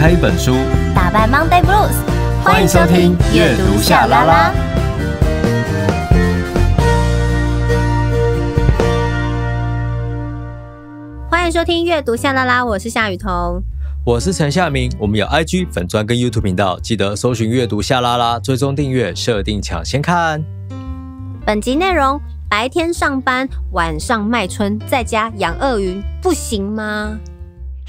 开一本书，打败 Monday Blues。欢迎收听阅读夏拉拉。欢迎收听阅读夏拉拉，我是夏雨桐。我是陈夏明，我们有 IG 粉专跟 YouTube 频道，记得搜寻阅读夏拉拉，追踪订阅，设定抢先看。本集内容：白天上班，晚上卖春，在家养鳄鱼，不行吗？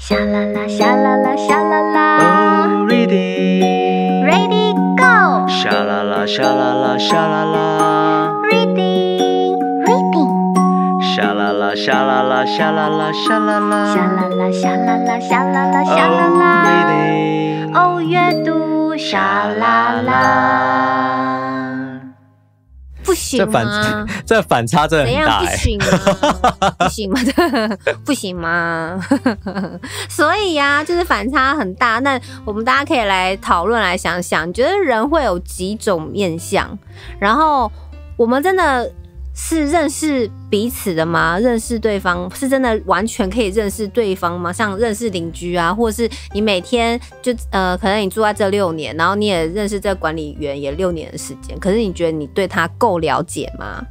夏啦啦，夏啦啦，夏啦啦。Oh, reading，Ready go！夏啦啦，夏啦啦，夏啦啦，Reading Reading。夏啦啦，夏啦啦，夏啦啦，夏啦啦夏啦啦，夏啦啦，夏啦啦，夏啦啦。reading，行这吗反？这反差真的很大哎、不行吗？不行吗？不行吗？所以呀、就是反差很大。那我们大家可以来讨论，来想想，你觉得人会有几种面相？然后我们真的是认识彼此的吗？认识对方是真的完全可以认识对方吗？像认识邻居啊，或者是你每天就呃，可能你住在这六年，然后你也认识这管理员也六年的时间，可是你觉得你对他够了解吗？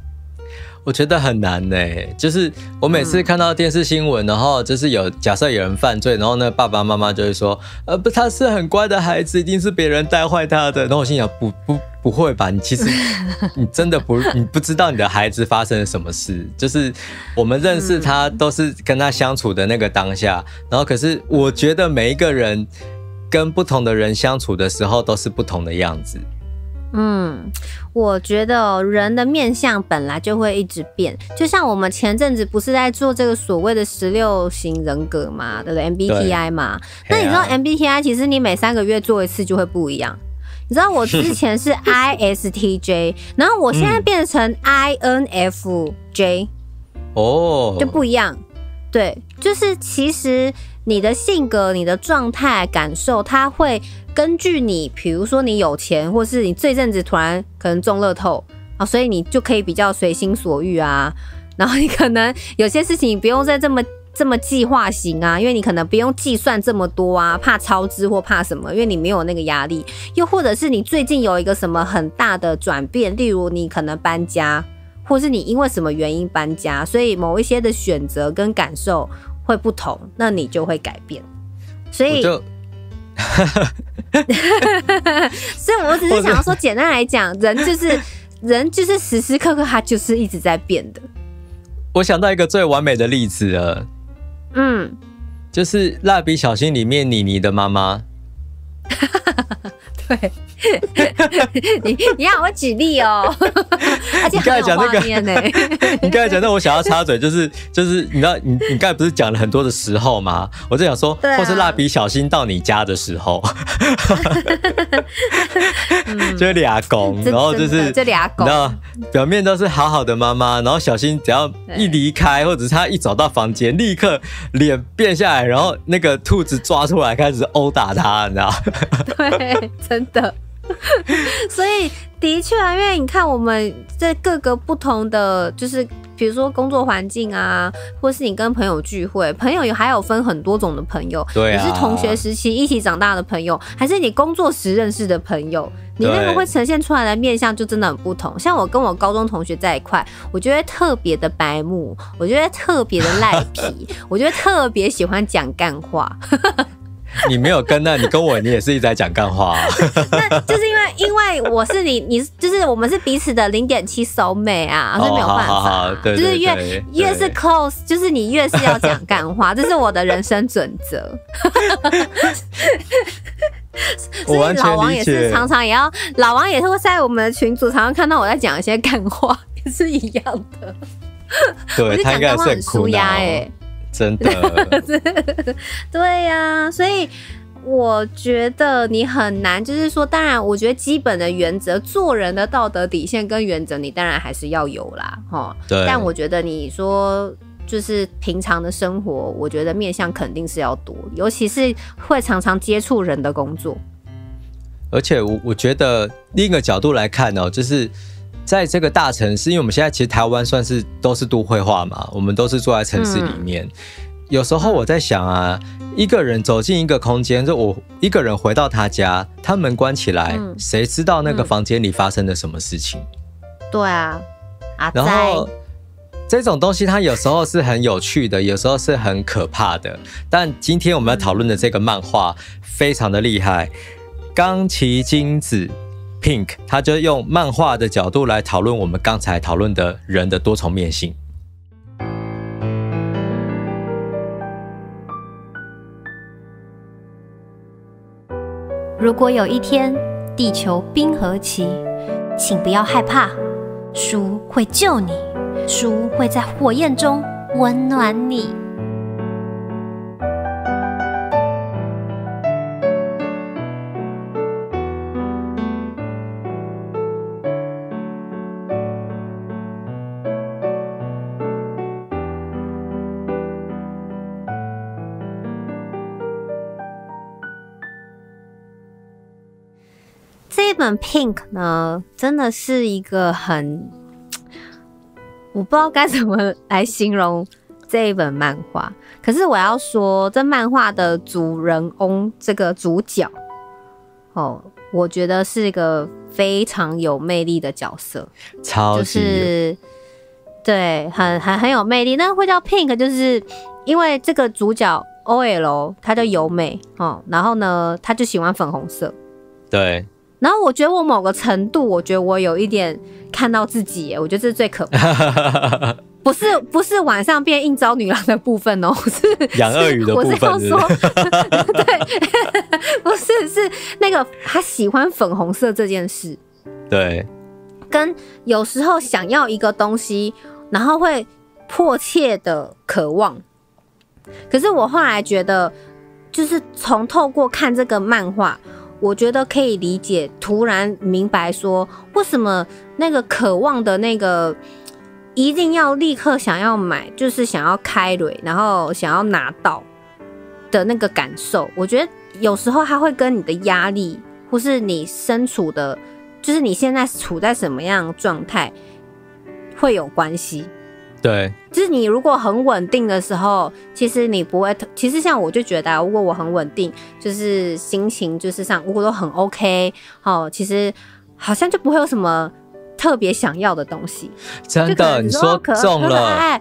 我觉得很难呢、就是我每次看到电视新闻，然后就是有假设有人犯罪，然后呢爸爸妈妈就会说，呃不，他是很乖的孩子，一定是别人带坏他的。然后我心想，不不不会吧？你其实 你真的不你不知道你的孩子发生了什么事，就是我们认识他都是跟他相处的那个当下，然后可是我觉得每一个人跟不同的人相处的时候都是不同的样子。嗯，我觉得哦人的面相本来就会一直变，就像我们前阵子不是在做这个所谓的十六型人格嘛，对不对？MBTI 嘛，那你知道 MBTI 其实你每三个月做一次就会不一样。你知道我之前是 ISTJ，然后我现在变成 INFJ，、哦，就不一样。对，就是其实你的性格、你的状态、感受，它会根据你，比如说你有钱，或是你这阵子突然可能中乐透啊，所以你就可以比较随心所欲啊。然后你可能有些事情你不用再这么这么计划型啊，因为你可能不用计算这么多啊，怕超支或怕什么，因为你没有那个压力。又或者是你最近有一个什么很大的转变，例如你可能搬家，或是你因为什么原因搬家，所以某一些的选择跟感受会不同，那你就会改变。所以，所以我只是想要说，简单来讲，人就是 人就是时时刻刻他就是一直在变的。我想到一个最完美的例子了。嗯，就是《蜡笔小新》里面妮妮的妈妈，对，你你要我举例哦，而且你刚才讲那个画面呢。你刚才讲到我想要插嘴，就是就是你知道你你刚才不是讲了很多的时候吗？我在想说，啊或是蜡笔小新到你家的时候，就是俩公，然后就是这俩公你知道表面都是好好的妈妈，然后小新只要一离开，或者是他一走到房间，立刻脸变下来，然后那个兔子抓出来开始殴打他，你知道？对，真的。所以的确啊，因为你看我们在各个不同的，就是比如说工作环境啊，或是你跟朋友聚会，朋友有还有分很多种的朋友，对啊你是同学时期一起长大的朋友，还是你工作时认识的朋友，你那个会呈现出来的面相就真的很不同。像我跟我高中同学在一块，我觉得特别的白目，我觉得特别的赖皮，我觉得特别喜欢讲干话。你没有跟那，你跟我你也是一直在讲干话、啊。那就是因为因为我是你，你就是我们是彼此的零点七手美啊，所以没有办法、好好好对就是越越是 close，就是你越是要讲干话，这是我的人生准则。所以老王也是常常也要，老王也是会在我们的群组常常看到我在讲一些干话，也是一样的。我对就他应该也是讲干话很舒很苦恼压哎。真的。对呀、所以我觉得你很难，就是说，当然，我觉得基本的原则，做人的道德底线跟原则，你当然还是要有啦，哈。对但我觉得你说。就是平常的生活，我觉得面向肯定是要多，尤其是会常常接触人的工作。而且我我觉得另一个角度来看哦，就是在这个大城市，因为我们现在其实台湾算是都是都会化嘛，我们都是住在城市里面。有时候我在想啊，一个人走进一个空间，就我一个人回到他家，他门关起来，嗯谁知道那个嗯房间里发生了什么事情？对啊，阿然后这种东西它有时候是很有趣的，有时候是很可怕的。但今天我们要讨论的这个漫画非常的厉害，冈崎金子 Pink，他就用漫画的角度来讨论我们刚才讨论的人的多重面性。如果有一天地球冰河期，请不要害怕，书会救你，书会在火焰中温暖你。本 Pink 呢，真的是一个很，我不知道该怎么来形容这一本漫画。可是我要说，这漫画的主人翁这个主角，哦，我觉得是一个非常有魅力的角色，超级、是对，很很很有魅力。那会叫 Pink，就是因为这个主角 OL 他叫由美哦，然后呢，他就喜欢粉红色。对，然后我觉得我某个程度，我觉得我有一点看到自己耶，我觉得这是最可怕，不是不是晚上变应招女郎的部分哦，是 养鳄鱼的部我是要说 对，不是是那个他喜欢粉红色这件事，对，跟有时候想要一个东西，然后会迫切的渴望。可是我后来觉得，就是从透过看这个漫画，我觉得可以理解，突然明白说为什么那个渴望的那个一定要立刻想要买，就是想要开蕊，然后想要拿到的那个感受。我觉得有时候它会跟你的压力，或是你身处的，就是你现在处在什么样的状态会有关系。对，就是你如果很稳定的时候，其实你不会特。其实像我就觉得、啊，如果我很稳定，就是心情就是上，如果都很 OK，哦，其实好像就不会有什么特别想要的东西。真的，你说中了，爱，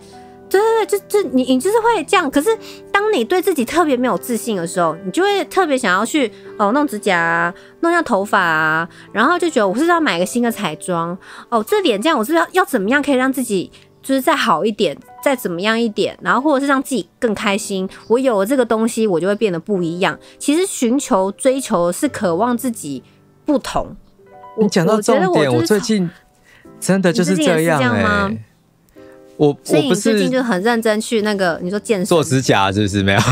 对对对，就就你你就是会这样。可是当你对自己特别没有自信的时候，你就会特别想要去哦弄指甲啊，弄一下头发啊，然后就觉得我是要买个新的彩妆哦，这脸这样我是要要怎么样可以让自己就是再好一点，再怎么样一点，然后或者是让自己更开心。我有了这个东西，我就会变得不一样。其实寻求追求是渴望自己不同。你讲到重点，得我就是我最近真的就是这样哎、吗我所以我不你最近就很认真去那个，你说健身做指甲，是不是没有？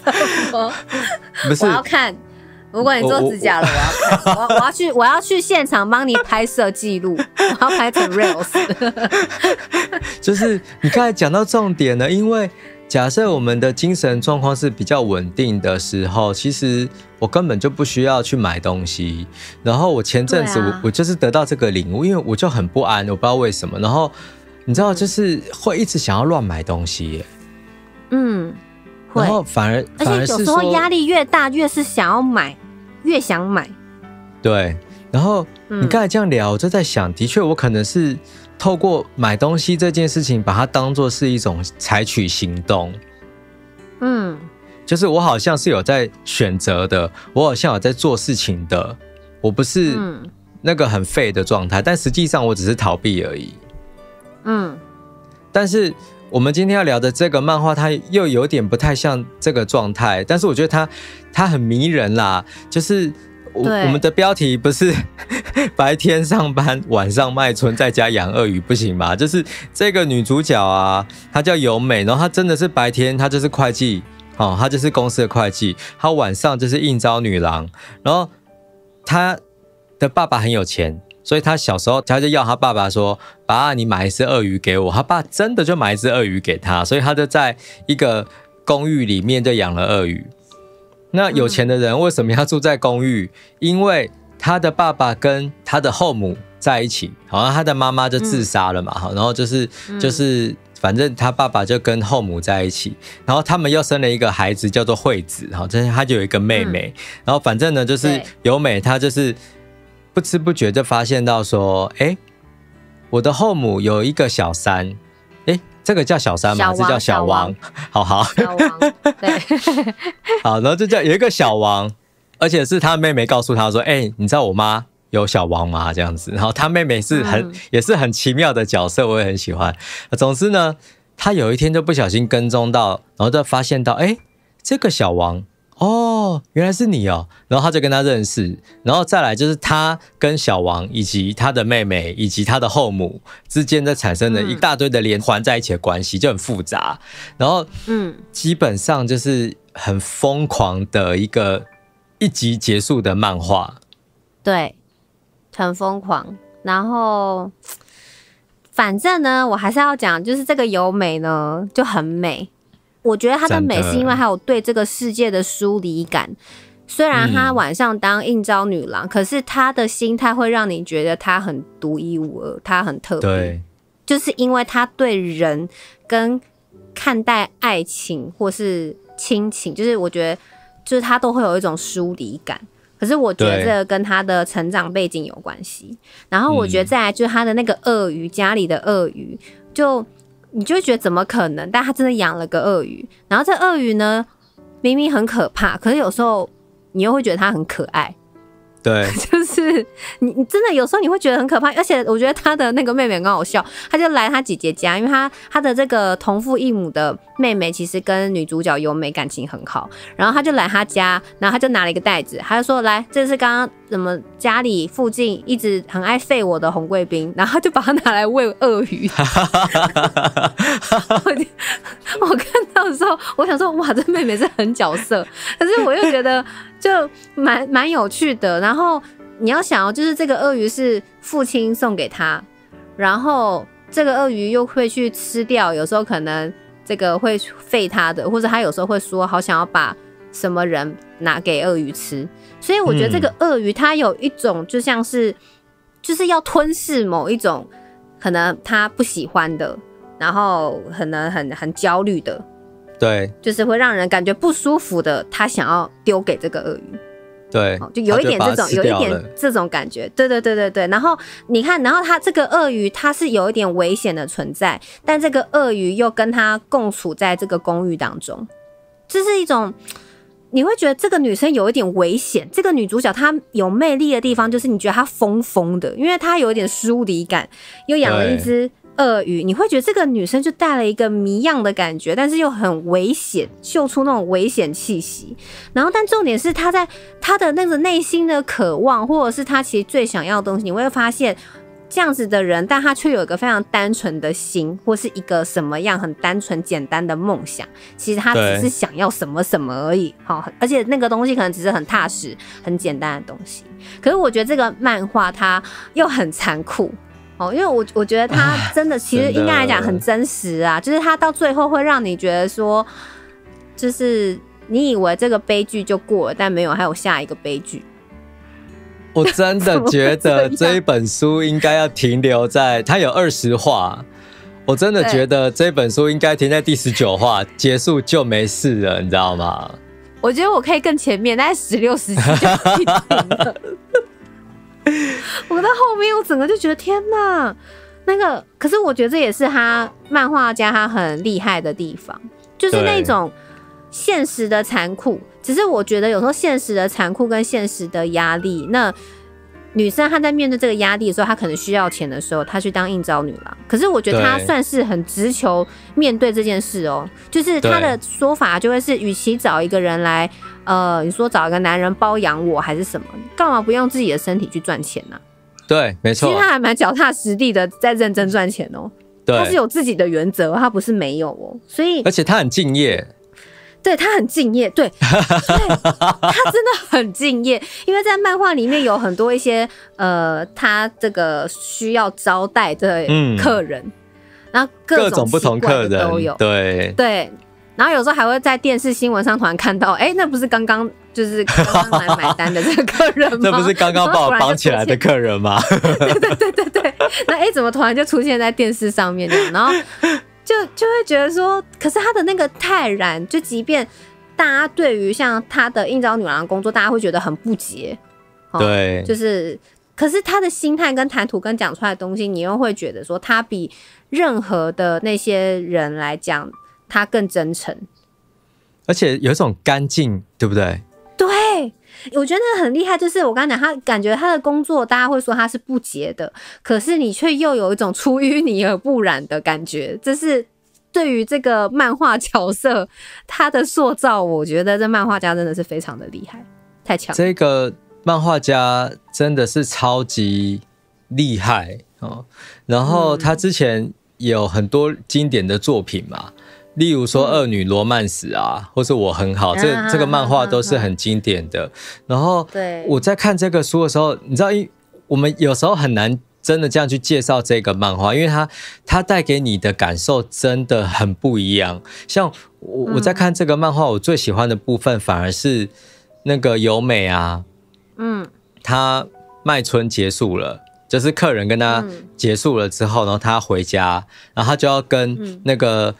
不是我要看。如果你做指甲了，我要看，我要我要去，我要去现场帮你拍摄记录，我要拍成 reels。就是你刚才讲到重点了，因为假设我们的精神状况是比较稳定的时候，其实我根本就不需要去买东西。然后我前阵子我、啊我就是得到这个领悟，因为我就很不安，我不知道为什么。然后你知道，就是会一直想要乱买东西耶，嗯，然，后反而而且有时候压力越大，越是想要买，越想买。对，然后嗯。你刚才这样聊，我就在想，的确，我可能是透过买东西这件事情，把它当做是一种采取行动，嗯，就是我好像是有在选择的，我好像有在做事情的，我不是嗯。那个很废的状态，但实际上我只是逃避而已。嗯，但是我们今天要聊的这个漫画，它又有点不太像这个状态，但是我觉得它它很迷人啦，就是我对我们的标题不是 白天上班，晚上卖春，在家养鳄鱼，不行吗？就是这个女主角啊，她叫由美，然后她真的是白天她就是会计。哦，她就是公司的会计，她晚上就是应招女郎，然后她的爸爸很有钱，所以他小时候他就要他爸爸说：“爸，你买一只鳄鱼给我。”他爸真的就买一只鳄鱼给他，所以他就在一个公寓里面就养了鳄鱼。那有钱的人为什么要住在公寓？因为他的爸爸跟他的后母在一起，好像他的妈妈就自杀了嘛，好，然后就是就是反正他爸爸就跟后母在一起，然后他们又生了一个孩子叫做惠子，然后这他就有一个妹妹，然后反正呢就是由美她就是不知不觉就发现到说，哎，我的后母有一个小三，哎，这个叫小三吗？是叫小小王王？好好小王，对，好，然后就叫有一个小王，而且是他妹妹告诉他说，哎，你知道我妈。有小王吗？这样子，然后他妹妹是很、嗯也是很奇妙的角色，我也很喜欢。总之呢，他有一天就不小心跟踪到，然后就发现到，哎，这个小王哦，原来是你哦，然后他就跟他认识，然后再来就是他跟小王以及他的妹妹以及他的后母之间的产生了一大堆的连环在一起的关系，就很复杂，然后嗯，基本上就是很疯狂的一个一集结束的漫画，对，很疯狂。然后，反正呢，我还是要讲，就是这个由美呢就很美。我觉得她的美是因为还有对这个世界的疏离感。虽然她嗯晚上当应招女郎，可是她的心态会让你觉得她很独一无二，她很特别。对，就是因为她对人跟看待爱情或是亲情，就是我觉得，就是她都会有一种疏离感。可是我觉得这个跟她的成长背景有关系。然后我觉得再来就是她的那个鳄鱼，家里的鳄鱼，就你就会觉得怎么可能？但他真的养了个鳄鱼，然后这鳄鱼呢，明明很可怕，可是有时候你又会觉得它很可爱。对，就是你，你真的有时候你会觉得很可怕，而且我觉得他的那个妹妹很好笑，他就来他姐姐家，因为他他的这个同父异母的妹妹其实跟女主角由美感情很好，然后他就来他家，然后他就拿了一个袋子，他就说来，这是刚刚怎么家里附近一直很爱废我的红贵宾，然后就把它拿来喂鳄鱼。我看到的时候，我想说哇，这妹妹是很角色，可是我又觉得就蛮蛮有趣的。然后你要想哦，就是这个鳄鱼是父亲送给他，然后这个鳄鱼又会去吃掉，有时候可能这个会废他的，或者他有时候会说好想要把什么人拿给鳄鱼吃，所以我觉得这个鳄鱼它有一种就像是就是要吞噬某一种可能他不喜欢的，然后可能很很焦虑的，对，就是会让人感觉不舒服的，他想要丢给这个鳄鱼。对哦，就有一点这种，有一点这种感觉，对对对对对。然后你看，然后它这个鳄鱼，它是有一点危险的存在，但这个鳄鱼又跟它共处在这个公寓当中，这是一种你会觉得这个女生有一点危险。这个女主角她有魅力的地方，就是你觉得她疯疯的，因为她有一点疏离感，又养了一只。鳄鱼，你会觉得这个女生就带了一个谜样的感觉，但是又很危险，秀出那种危险气息。然后，但重点是她在她的那个内心的渴望，或者是她其实最想要的东西，你会发现这样子的人，但他却有一个非常单纯的心，或是一个什么样很单纯简单的梦想。其实他只是想要什么什么而已，好，而且那个东西可能只是很踏实、很简单的东西。可是我觉得这个漫画它又很残酷。哦，因为我我觉得他真的其实应该来讲很真实啊，就是他到最后会让你觉得说，就是你以为这个悲剧就过了，但没有，还有下一个悲剧。我真的觉得这一本书应该要停留在它有二十话，我真的觉得这本书应该停在第十九话结束就没事了，你知道吗？我觉得我可以更前面，大概十六、十七就停了。我到后面，我整个就觉得天哪，那个，可是我觉得这也是他漫画家他很厉害的地方，就是那种现实的残酷。只是我觉得有时候现实的残酷跟现实的压力，那女生她在面对这个压力的时候，她可能需要钱的时候，她去当应招女郎。可是我觉得她算是很直球面对这件事哦，就是她的说法就会是，与其找一个人来。呃，你说找一个男人包养我还是什么？干嘛不用自己的身体去赚钱呢、啊？对，没错。其实他还蛮脚踏实地的，在认真赚钱哦。对，他是有自己的原则，他不是没有哦。所以，而且他很敬业。对他很敬业，对，对他真的很敬业。因为在漫画里面有很多一些呃，他这个需要招待的客人，嗯、然后各种不同客人都有，对对。然后有时候还会在电视新闻上突然看到，哎，那不是刚刚就是刚刚来买单的这个客人吗？那不是刚刚把我绑起来的客人吗？对对对对对。那哎，怎么突然就出现在电视上面这样？然后就就会觉得说，可是他的那个泰然，就即便大家对于像他的应招女郎的工作，大家会觉得很不解，哦对，就是，可是他的心态跟谈吐跟讲出来的东西，你又会觉得说，他比任何的那些人来讲，他更真诚。而且有一种干净，对不对？对，我觉得很厉害，就是我刚刚讲，他感觉他的工作，大家会说他是不洁的，可是你却又有一种出淤泥而不染的感觉，这是对于这个漫画角色他的塑造，我觉得这漫画家真的是非常的厉害，太强了。这个漫画家真的是超级厉害哦。然后他之前有很多经典的作品嘛，例如说《恶女罗曼史》啊，或是我很好，这啊这个漫画都是很经典的。然后对。我在看这个书的时候，你知道，因我们有时候很难真的这样去介绍这个漫画，因为它它带给你的感受真的很不一样。像我我在看这个漫画，我最喜欢的部分反而是那个由美啊，嗯，她卖春结束了，就是客人跟他嗯。结束了之后，然后他回家，然后他就要跟嗯。那个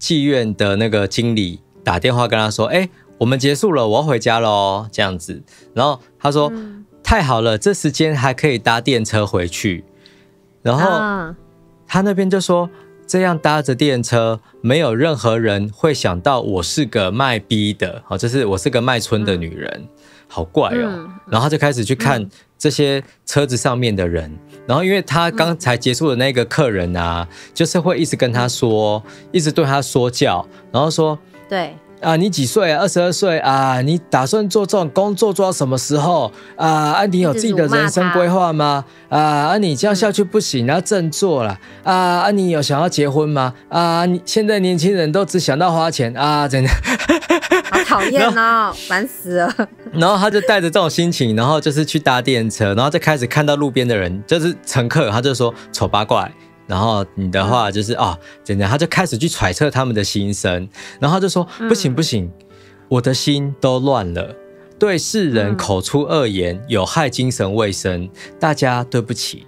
妓院的那个经理打电话跟他说：“哎、我们结束了，我要回家喽。”这样子，然后他说：“嗯太好了，这时间还可以搭电车回去。”然后啊，他那边就说。这样搭着电车，没有任何人会想到我是个卖逼的，好，就是我是个卖春的女人，好怪哦。嗯然后他就开始去看这些车子上面的人，然后因为他刚才结束的那个客人啊，就是会一直跟他说，一直对他说教，然后说对，啊，你几岁啊？二十二岁啊？你打算做这种工作做到什么时候啊？啊，你有自己的人生规划吗？啊啊，你这样下去不行，要振作了啊啊！你有想要结婚吗？啊，你现在年轻人都只想到花钱啊，真的。好讨厌哦，烦死了。然后他就带着这种心情，然后就是去搭电车，然后再开始看到路边的人，就是乘客，他就说丑八怪。然后你的话就是啊，怎样？他就开始去揣测他们的心声，然后他就说不行不行，我的心都乱了，对世人口出恶言，有害精神卫生，大家对不起。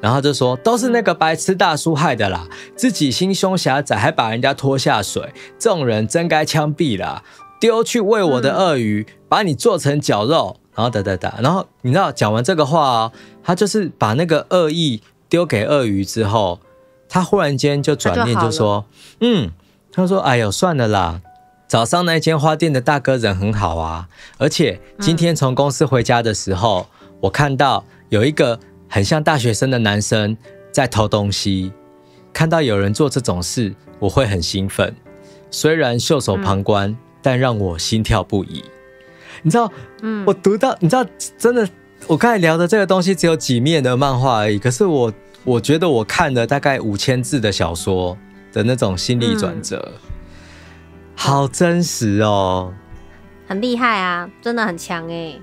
然后就说都是那个白痴大叔害的啦，自己心胸狭窄，还把人家拖下水，这种人真该枪毙啦！丢去喂我的鳄鱼，把你做成绞肉，然后哒哒哒，然后你知道讲完这个话哦，他就是把那个恶意丢给鳄鱼之后，他忽然间就转念就说，嗯，他说哎呦算了啦，早上那间花店的大哥人很好啊，而且今天从公司回家的时候，我看到有一个很像大学生的男生在偷东西，看到有人做这种事，我会很兴奋，虽然袖手旁观，但让我心跳不已。你知道，嗯我读到，你知道，真的，我刚才聊的这个东西只有几面的漫画而已，可是我我觉得我看了大概五千字的小说的那种心理转折，好真实哦。很厉害啊，真的很强哎、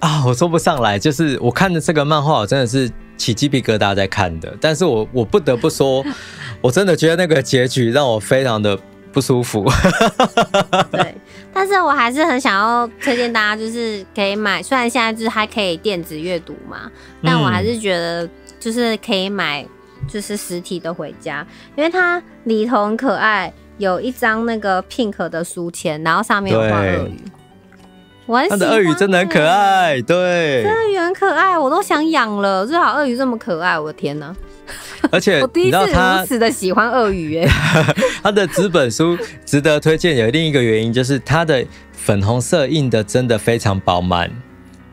啊，我说不上来，就是我看的这个漫画，我真的是起鸡皮疙瘩在看的。但是我我不得不说，我真的觉得那个结局让我非常的不舒服。对，但是我还是很想要推荐大家，就是可以买，虽然现在就是还可以电子阅读嘛，但我还是觉得就是可以买，就是实体的回家，因为它里头很可爱，有一张那个 pink 的书签，然后上面有画鳄鱼，我很喜欢鳄鱼真的很可欸。爱，对，鳄鱼很可爱，我都想养了。最好鳄鱼这么可爱，我的天哪！而且 我第你一次如此的喜欢鳄鱼哎、他的纸本书 值得推荐，有另一个原因就是它的粉红色印的真的非常饱满。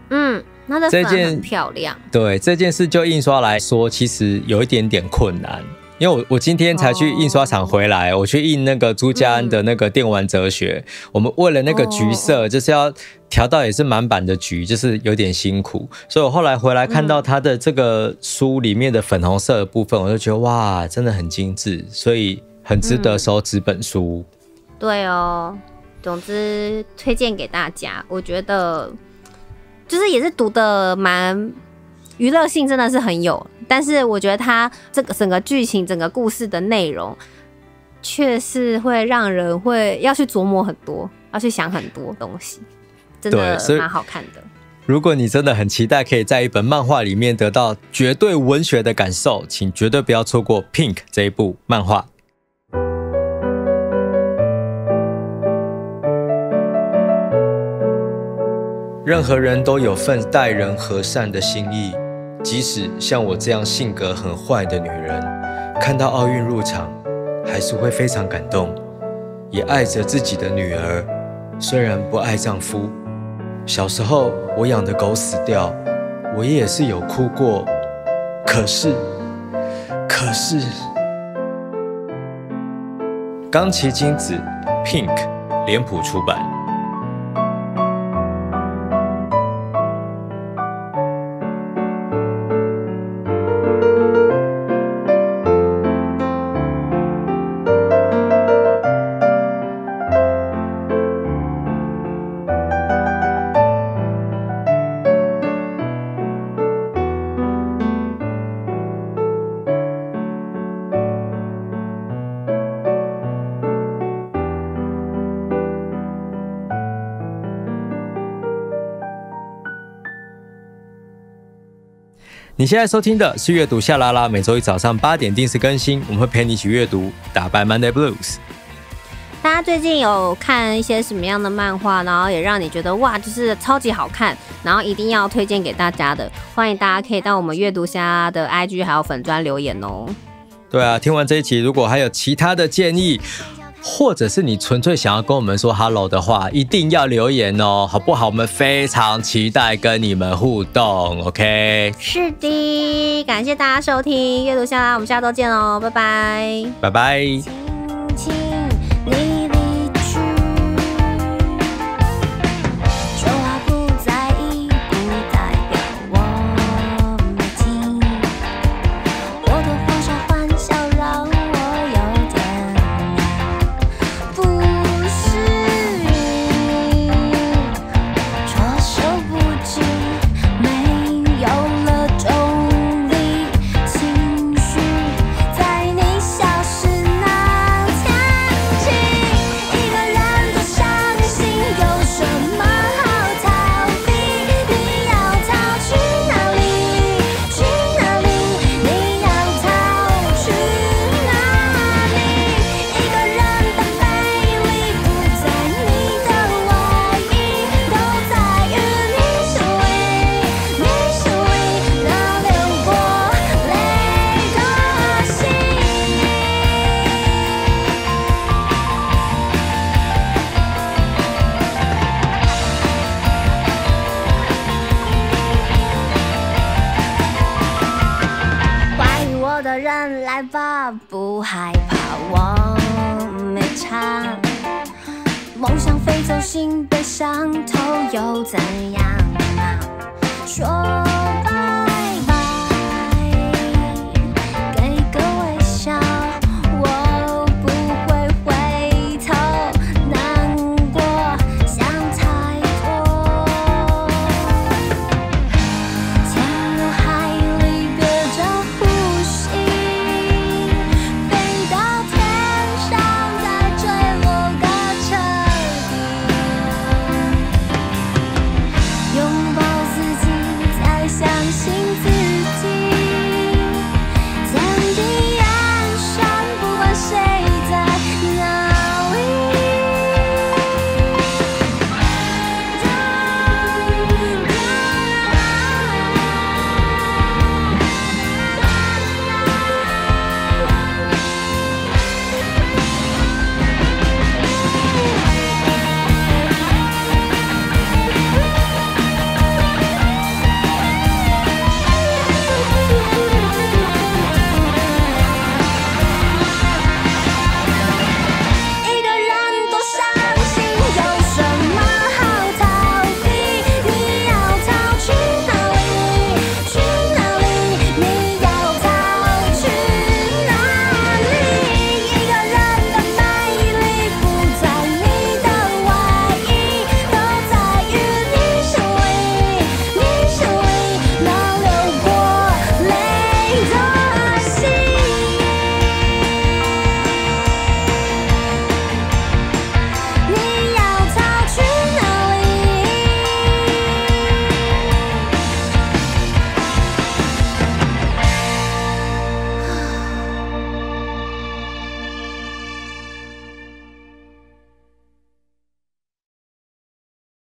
嗯，它的粉这件很漂亮。对这件事，就印刷来说，其实有一点点困难。因为我我今天才去印刷厂回来，我去印那个朱家安的那个电玩哲学，我们为了那个橘色，就是要调到也是满版的橘，就是有点辛苦，所以我后来回来看到他的这个书里面的粉红色的部分，我就觉得哇，真的很精致，所以很值得收纸本书。对哦，总之推荐给大家，我觉得就是也是读的蛮娱乐性真的是很有，但是我觉得它这个整个剧情、整个故事的内容，却是会让人会要去琢磨很多，要去想很多东西，真的蛮好看的。如果你真的很期待可以在一本漫画里面得到绝对文学的感受，请绝对不要错过《Pink》这一部漫画。任何人都有份待人和善的心意。即使像我这样性格很坏的女人，看到奥运入场，还是会非常感动，也爱着自己的女儿。虽然不爱丈夫，小时候我养的狗死掉，我也是有哭过。可是，可是，钢琴金子，Pink，脸谱出版。你现在收听的是阅读夏拉拉，每周一早上八点定时更新，我们会陪你一起阅读，打败 Monday Blues。大家最近有看一些什么样的漫画，然后也让你觉得哇，就是超级好看，然后一定要推荐给大家的，欢迎大家可以到我们阅读虾的 IG 还有粉砖留言哦。对啊，听完这一期，如果还有其他的建议。或者是你纯粹想要跟我们说 hello 的话，一定要留言哦，好不好？我们非常期待跟你们互动，OK？是的，感谢大家收听阅读下啦，我们下周见哦，拜拜，拜拜。吧不害怕，我没差。梦想飞走，心被伤透，又怎样？说吧。